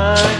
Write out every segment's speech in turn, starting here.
my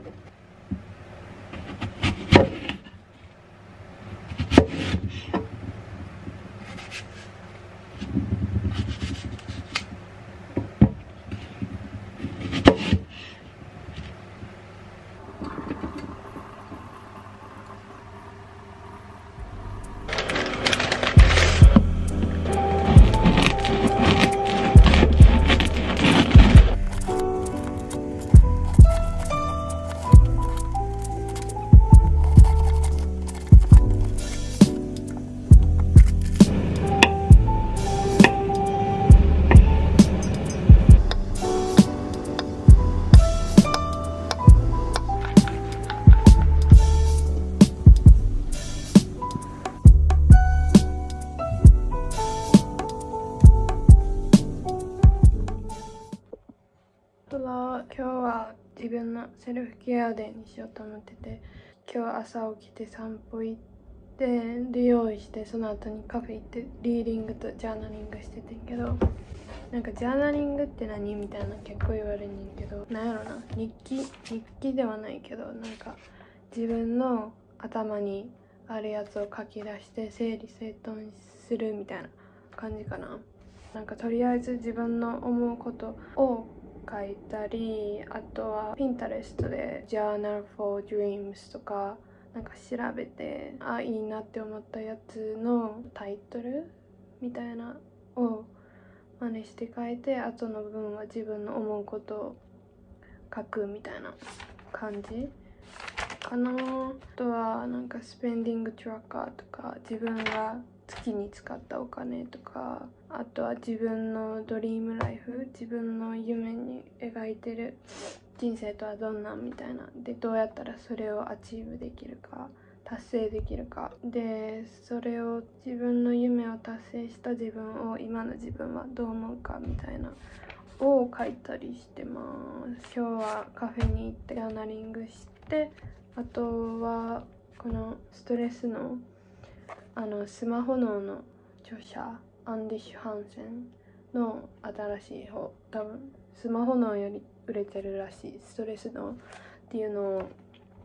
今日は自分のセルフケアデーにしようと思ってて今日朝起きて散歩行ってで用意してその後にカフェ行ってリーディングとジャーナリングしててんけどなんかジャーナリングって何みたいな結構言われるんけどなんやろな日記？日記ではないけどなんか自分の頭にあるやつを書き出して整理整頓するみたいな感じかな。なんかとりあえず自分の思うことを書いたりあとは Pinterest で Journal for Dreams とかなんか調べてあいいなって思ったやつのタイトルみたいなを真似して書いてあとの部分は自分の思うことを書くみたいな感じかな。あとはなんかスペンディングトラッカーとか自分が月に使ったお金とかあとは自分の dream life 自分の夢に描いてる人生とはどんなんみたいなでどうやったらそれを achieve できるか達成できるか。でそれを自分の夢を達成した自分を今の自分はどう思うかみたいなを書いたりしてます。今日はカフェに行ってジャーナリングしてあとはこのストレスのあのスマホ脳の著者アンディシュ・ハンセンの新しい本多分スマホ脳より売れてるらしいストレス脳っていうのを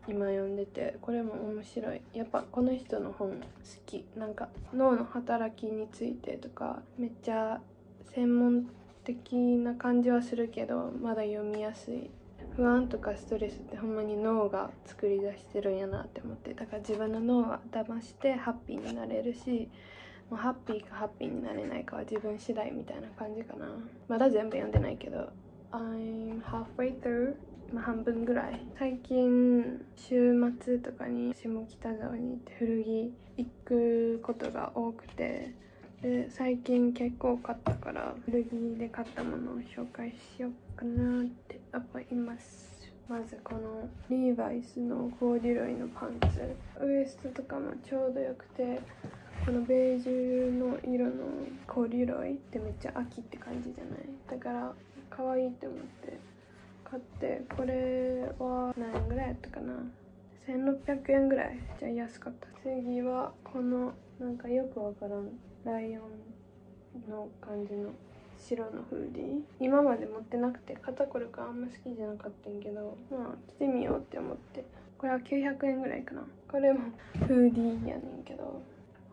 今読んでてこれも面白い。やっぱこの人の本好き。なんか脳の働きについてとかめっちゃ専門的な感じはするけどまだ読みやすい。不安とかストレスってほんまに脳が作り出してるんやなって思ってだから自分の脳は騙してハッピーになれるしもうハッピーかハッピーになれないかは自分次第みたいな感じかな。まだ全部読んでないけど。I'm halfway through まあ半分ぐらい。最近週末とかに下北沢に行って古着行くことが多くて。で最近結構買ったから古着で買ったものを紹介しようかなって思います。まずこのリーバイスのコーデュロイのパンツ。ウエストとかもちょうどよくてこのベージュの色のコーデュロイってめっちゃ秋って感じじゃない？だから可愛いって思って買ってこれは何円ぐらいやったかな？1600円ぐらい。じゃあ安かった。次はこのなんかよくわからんライオンの感じの白のフーディー。今まで持ってなくて肩こるかあんま好きじゃなかったんけどまあ着てみようって思って。これは900円ぐらいかな。これもフーディーやねんけど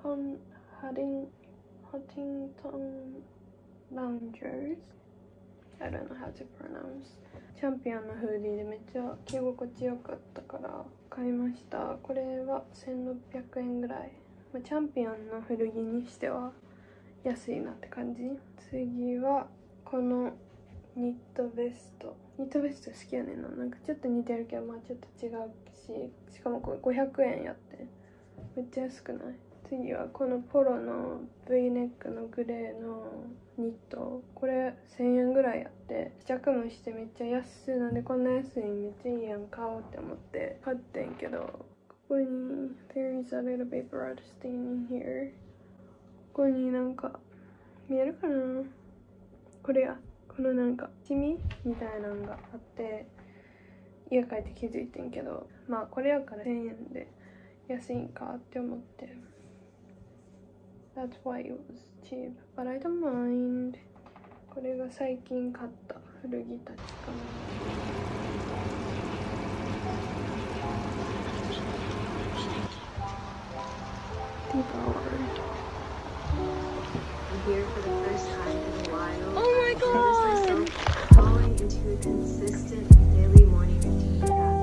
ハンハリンハティントンラウンジャーズ I don't know how to pronounce チャンピオンのフーディーでめっちゃ着心地よかったから買いました。これは1600円ぐらい、まあ、チャンピオンの古着にしては安いなって感じ。次はこのニットベスト。ニットベスト好きやねんな。なんかちょっと似てるけどまあちょっと違うししかもこれ500円やって。めっちゃ安くない？次はこのポロの V ネックのグレーのニット。これ1000円ぐらいやって。試着もしてめっちゃ安い。なんでこんな安いめっちゃいいやん。買おうって思って買ってんけど。に There is a little paper art stain in here. ここになんか見えるかな?これやこのなんかシミみたいなのがあって家帰って気づいてんけどまあこれやから1000円で安いんかって思って。That's why it was cheap. But I don't mind. これが最近買った古着たちかな。I'm here for the first time in a while. Oh my god! Falling into a consistent daily morning routine.